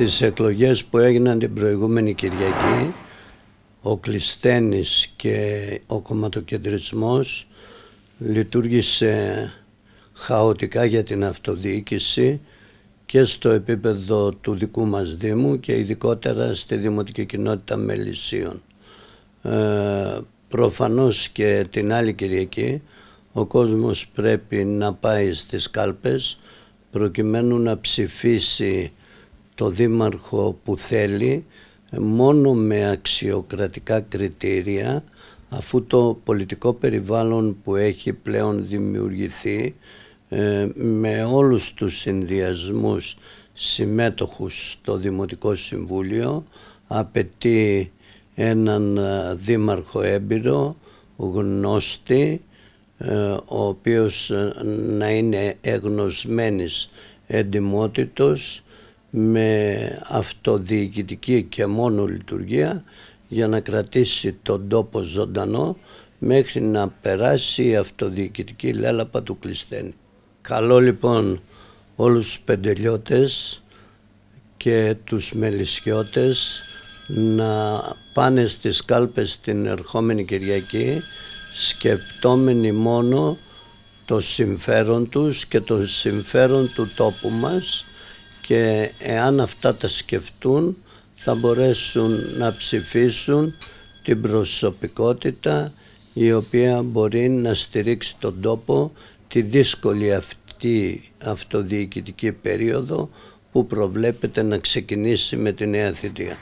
Στις εκλογές που έγιναν την προηγούμενη Κυριακή ο Κλιστένης και ο κομματοκεντρισμός λειτουργήσε χαοτικά για την αυτοδιοίκηση και στο επίπεδο του δικού μας Δήμου και ειδικότερα στη Δημοτική Κοινότητα Μελισσίων. Ε, προφανώς και την άλλη Κυριακή ο κόσμος πρέπει να πάει στις κάλπες προκειμένου να ψηφίσει το δήμαρχο που θέλει μόνο με αξιοκρατικά κριτήρια αφού το πολιτικό περιβάλλον που έχει πλέον δημιουργηθεί ε, με όλους τους συνδυασμούς συμμέτοχους στο Δημοτικό Συμβούλιο απαιτεί έναν ε, δήμαρχο έμπειρο, γνώστη, ε, ο οποίος να είναι εγνωσμένης εντιμότητος με αυτοδιοικητική και μόνο λειτουργία για να κρατήσει τον τόπο ζωντανό μέχρι να περάσει η αυτοδιοικητική λέλαπα του Κλειστένη. Καλό λοιπόν όλους τους πεντελιώτες και τους μελισσιώτες να πάνε στις κάλπες την ερχόμενη Κυριακή σκεπτόμενοι μόνο το συμφέρον τους και το συμφέρον του τόπου μας και εάν αυτά τα σκεφτούν θα μπορέσουν να ψηφίσουν την προσωπικότητα η οποία μπορεί να στηρίξει τον τόπο τη δύσκολη αυτή αυτοδιοικητική περίοδο που προβλέπεται να ξεκινήσει με τη νέα θητεία.